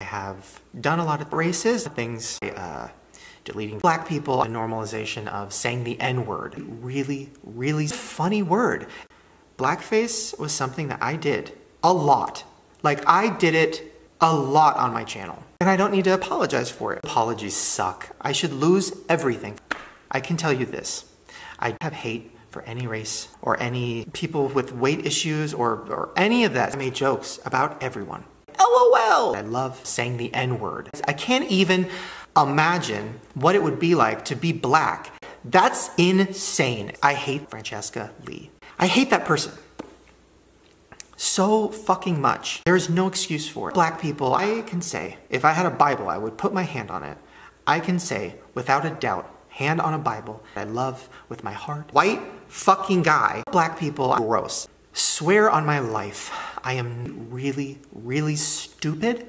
I have done a lot of races, things, uh, deleting black people, a normalization of saying the N word. Really, really funny word. Blackface was something that I did a lot. Like, I did it a lot on my channel. And I don't need to apologize for it. Apologies suck. I should lose everything. I can tell you this I have hate for any race or any people with weight issues or, or any of that. I made jokes about everyone. LOL! I love saying the N word. I can't even imagine what it would be like to be black. That's insane. I hate Francesca Lee. I hate that person so fucking much. There is no excuse for it. Black people, I can say, if I had a Bible, I would put my hand on it. I can say, without a doubt, hand on a Bible, I love with my heart. White fucking guy. Black people, gross. Swear on my life, I am really, really stupid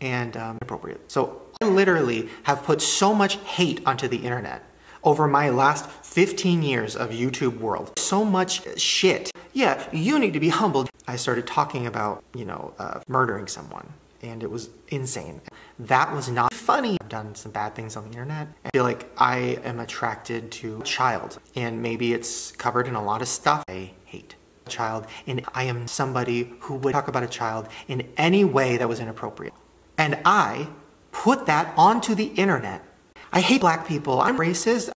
and um, appropriate. So I literally have put so much hate onto the internet over my last 15 years of YouTube world. So much shit. Yeah, you need to be humbled. I started talking about, you know, uh, murdering someone and it was insane. That was not funny. I've done some bad things on the internet. I feel like I am attracted to a child and maybe it's covered in a lot of stuff I hate. Child and I am somebody who would talk about a child in any way that was inappropriate. And I put that onto the internet. I hate black people. I'm racist.